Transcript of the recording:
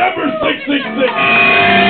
Number 666.